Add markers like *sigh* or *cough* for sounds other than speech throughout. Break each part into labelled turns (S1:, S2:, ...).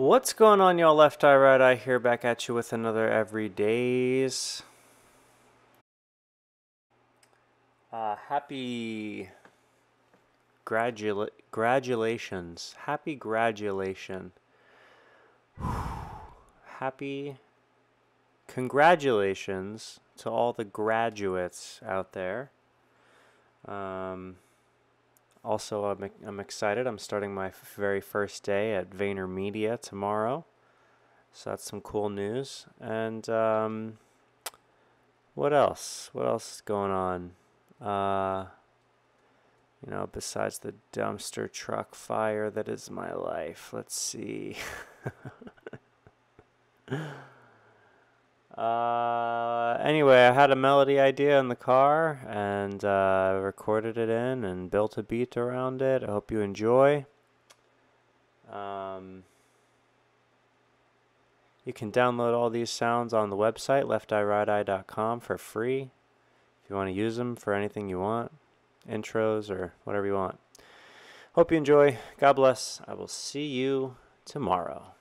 S1: What's going on, y'all? Left Eye, Right Eye here, back at you with another Everydays. Uh, happy gradula- gradulations. Happy gradulation. *sighs* happy congratulations to all the graduates out there. Um, also, I'm, I'm excited. I'm starting my very first day at VaynerMedia tomorrow. So that's some cool news. And um, what else? What else is going on? Uh, you know, besides the dumpster truck fire that is my life. Let's see. *laughs* Uh, anyway, I had a melody idea in the car and uh, recorded it in and built a beat around it. I hope you enjoy. Um, you can download all these sounds on the website, lefteyerighteye.com, for free. If you want to use them for anything you want, intros or whatever you want. Hope you enjoy. God bless. I will see you tomorrow.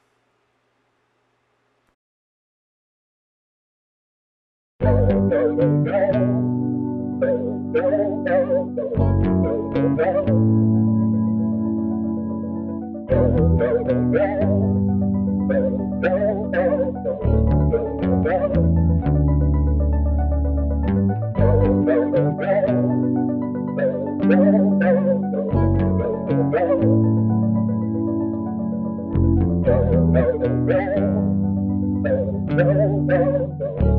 S2: Go, go,